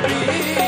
sabia.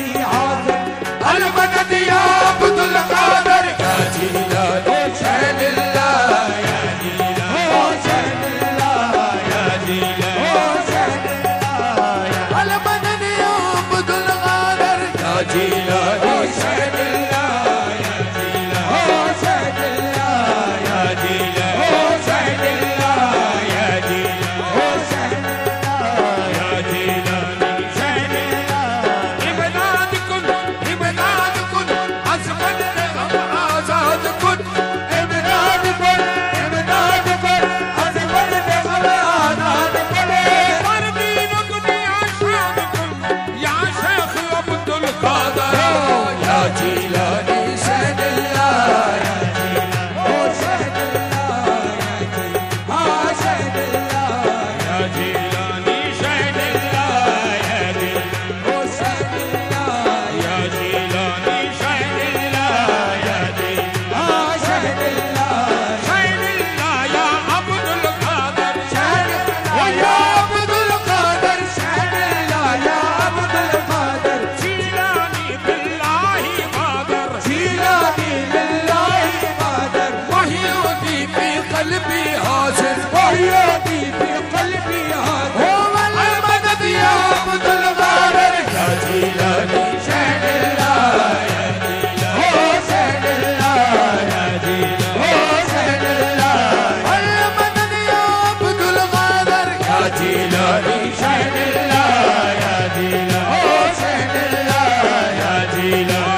Lila.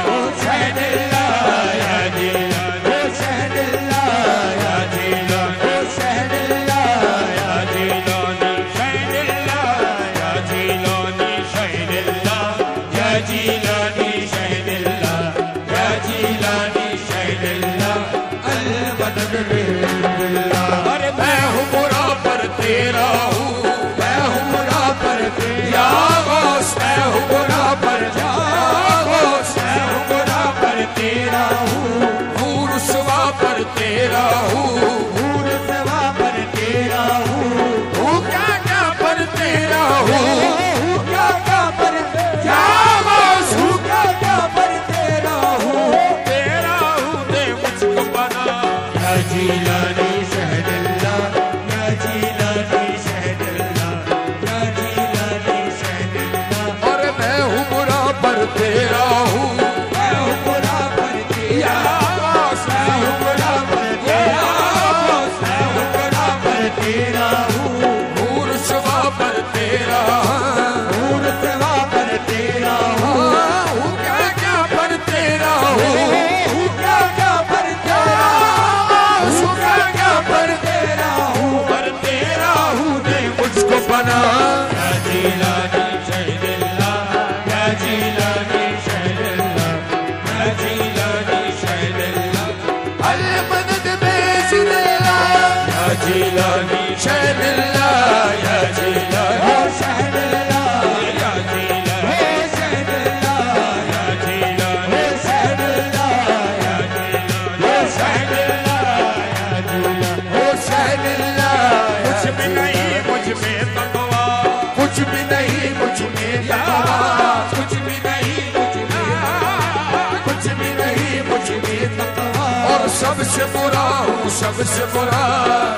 سے برا ہوں سب سے برا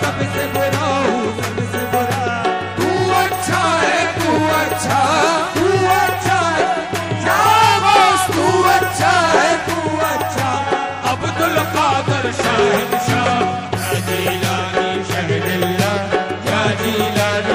سب سے برا ہوں سب سے برا تو اچھا ہے تو اچھا۔ تو اچھا ہے۔ شاباش تو اچھا ہے۔ تو اچھا۔ عبد القادر شہنشاہ یا جیلانی شہد اللہ یا جیلانی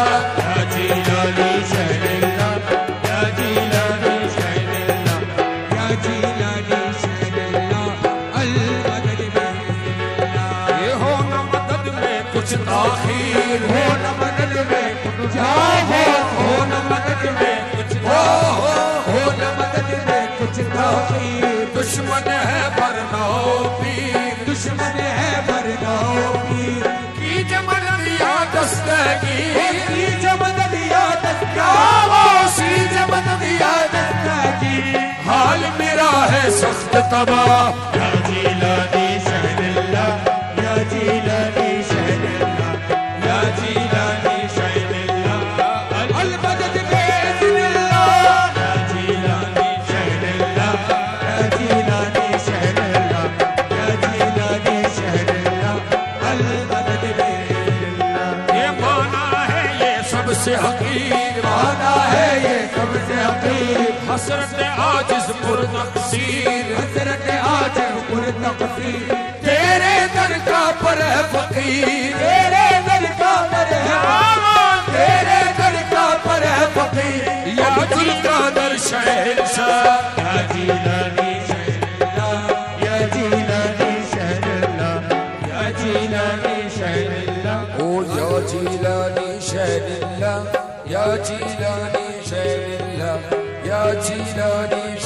مدد میں کچھ ہو ہو نہ مدد میں کچھ تاخیر دشمن ہے پیر دشمن ہے پیر کی جمن دیا دستگیر کی جو مدد یاد سی جمن دیا کی حال میرا ہے سخت تباہ۔ سے حقیر مانا ہے یہ سب سے حقیق؟ حسرت عاجز پر تقصیر حضرت آج پر تقسیم۔ تیرے در کا پر ہے فقیر۔ تیرے در کا پر ہے تیرے در کا پر ہے فقیر۔ یا جی دل کا در شہنشاہ یا جیلانی شہد اللہ یا جیلانی شہد اللہ جیلانی شہد اللہ او یا جیلانی شہد اللہ یا جیلانی